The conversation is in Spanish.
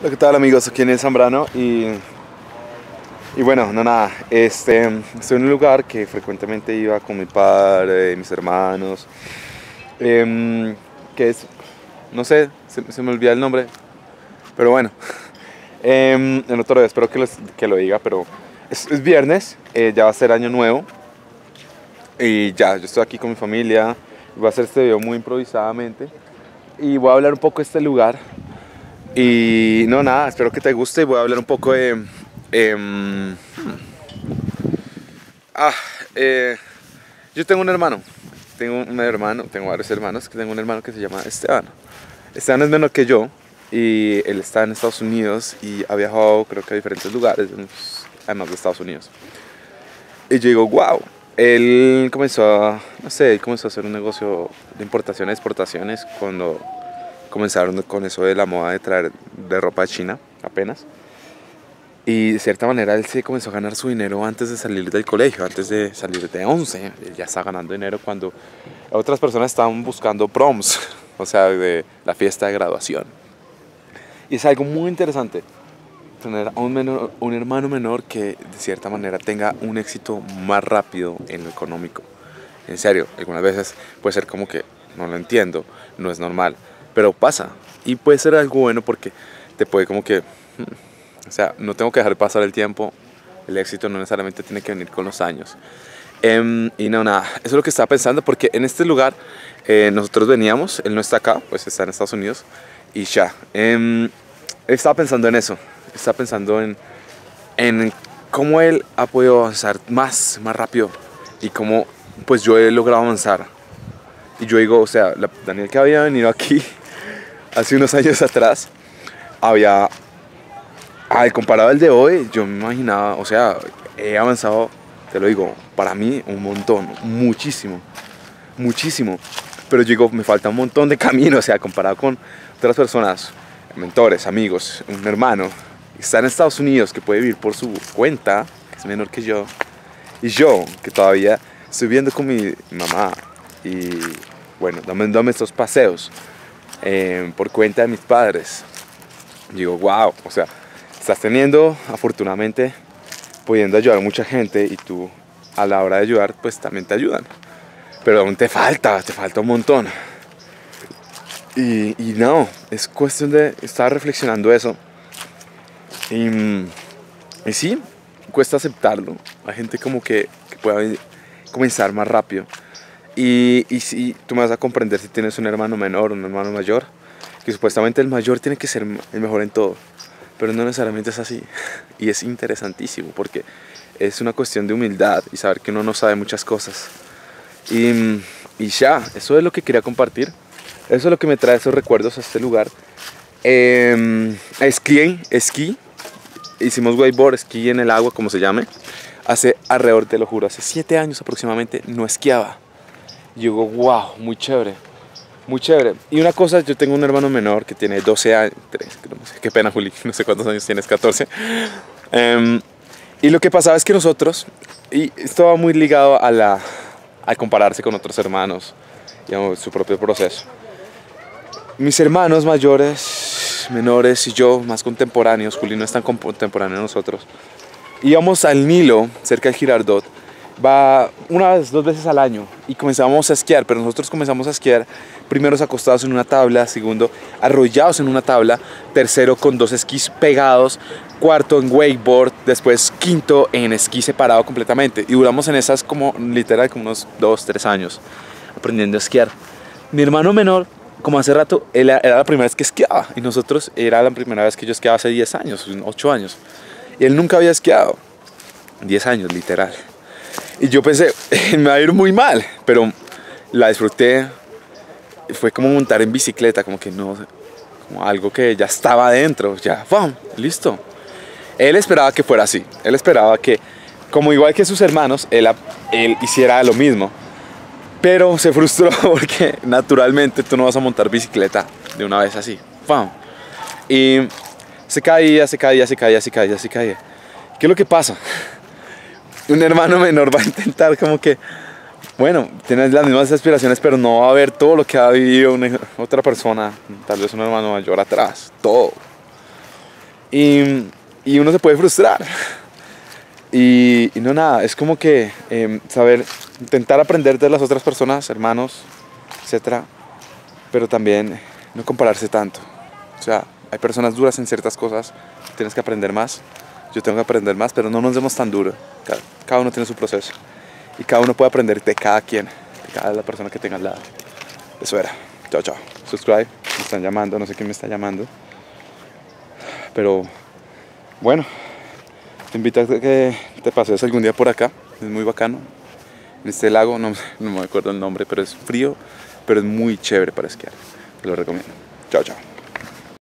Hola, ¿qué tal amigos? Aquí en el Zambrano y, y bueno, no nada, este, estoy en un lugar que frecuentemente iba con mi padre, mis hermanos, em, que es, no sé, se, me olvida el nombre, pero bueno, em, en otro día espero que, que, lo diga, pero es, viernes, eh, ya va a ser año nuevo y ya, yo estoy aquí con mi familia, voy a hacer este video muy improvisadamente y voy a hablar un poco de este lugar y no, nada, espero que te guste. Voy a hablar un poco de... Em, ah, eh, yo tengo un hermano. Tengo un hermano, tengo varios hermanos. Que tengo un hermano que se llama Esteban. Esteban es menor que yo y él está en Estados Unidos y ha viajado creo que a diferentes lugares, además de Estados Unidos. Y yo digo, wow, él comenzó a, no sé, él comenzó a hacer un negocio de importaciones exportaciones cuando comenzaron con eso de la moda de traer de ropa de China apenas. Y de cierta manera él se comenzó a ganar su dinero antes de salir del colegio, antes de salir de 11. Él ya está ganando dinero cuando otras personas estaban buscando proms, o sea, de la fiesta de graduación. Y es algo muy interesante tener a un, menor, un hermano menor que de cierta manera tenga un éxito más rápido en lo económico. En serio, algunas veces puede ser como que no lo entiendo, no es normal pero pasa. Y puede ser algo bueno porque te puede como que, hmm, o sea, no tengo que dejar pasar el tiempo, el éxito no necesariamente tiene que venir con los años. Em, y no, nada, eso es lo que estaba pensando porque en este lugar eh, nosotros veníamos, él no está acá, pues está en Estados Unidos y ya. Eh, estaba pensando en eso, estaba pensando en, en cómo él ha podido avanzar más, más rápido y cómo pues yo he logrado avanzar. Y yo digo, o sea, Daniel que había venido aquí hace unos años atrás había, al comparado al de hoy, yo me imaginaba, o sea, he avanzado, te lo digo, para mí un montón, muchísimo, muchísimo. Pero yo digo, me falta un montón de camino, o sea, comparado con otras personas, mentores, amigos, un hermano, está en Estados Unidos, que puede vivir por su cuenta, que es menor que yo, y yo, que todavía estoy viviendo con mi mamá, y bueno, dame, dame estos paseos Em, por cuenta de mis padres. Digo, wow, o sea, estás teniendo, afortunadamente, pudiendo ayudar a mucha gente y tú a la hora de ayudar, pues también te ayudan. Pero aún te falta, te falta un montón. Y, no, es cuestión de estar reflexionando eso. Y, y sí, cuesta aceptarlo. Hay gente como que, que pueda comenzar más rápido. Y, y tú me vas a comprender si tienes un hermano menor un hermano mayor, que supuestamente el mayor tiene que ser el mejor en todo, pero no necesariamente es así. Y es interesantísimo porque es una cuestión de humildad y saber que uno no sabe muchas cosas. Y, y ya, eso es lo que quería compartir. Eso es lo que me trae esos recuerdos a este lugar. Eh, esquí, esquí, hicimos wakeboard, esquí en el agua, como se llame. Hace alrededor, te lo juro, hace siete años aproximadamente no esquiaba. Y digo, wow, muy chévere, muy chévere. Y una cosa, yo tengo un hermano menor que tiene 12 años, 3, no sé, qué pena Juli, no sé cuántos años tienes, 14. Em, y lo que pasaba es que nosotros, y esto va muy ligado a, la, a compararse con otros hermanos, digamos, su propio proceso. Mis hermanos mayores, menores y yo, más contemporáneos, Juli no es tan contemporáneo a nosotros, íbamos al Nilo, cerca de Girardot, va una vez, dos veces al año y comenzamos a esquiar, pero nosotros comenzamos a esquiar primero acostados en una tabla, segundo arrollados en una tabla, tercero con dos esquís pegados, cuarto en wakeboard, después quinto en esquí separado completamente y duramos en esas como literal como unos dos, tres años aprendiendo a esquiar. Mi hermano menor, como hace rato, él era la primera vez que esquiaba y nosotros era la primera vez que yo esquiaba hace 10 años, 8 años y él nunca había esquiado, 10 años literal. Y yo pensé, me va a ir muy mal, pero la disfruté. Fue como montar en bicicleta, como que no, como algo que ya estaba adentro, ya, ¡pum! Listo. Él esperaba que fuera así. Él esperaba que, como igual que sus hermanos, él, él hiciera lo mismo. Pero se frustró porque naturalmente tú no vas a montar bicicleta de una vez así. ¡Pum! Y se caía, se caía, se caía, se caía, se caía. ¿Qué es lo que pasa? Un hermano menor va a intentar como que, bueno, tienes las mismas aspiraciones, pero no va a ver todo lo que ha vivido una, otra persona, tal vez un hermano mayor atrás, todo. Y, y uno se puede frustrar. Y, no nada, es como que em, saber, intentar aprender de las otras personas, hermanos, etcétera, pero también no compararse tanto. O sea, hay personas duras en ciertas cosas, tienes que aprender más, yo tengo que aprender más, pero no nos demos tan duro. Cada, uno tiene su proceso y cada uno puede aprender de cada quien, de cada persona que tenga al lado. Eso era. Chao, chao. Subscribe. Me están llamando, no sé quién me está llamando. Pero bueno, te invito a que te pases algún día por acá. Es muy bacano. En este lago, no, no me acuerdo el nombre, pero es frío, pero es muy chévere para esquiar. Te lo recomiendo. Chao, chao.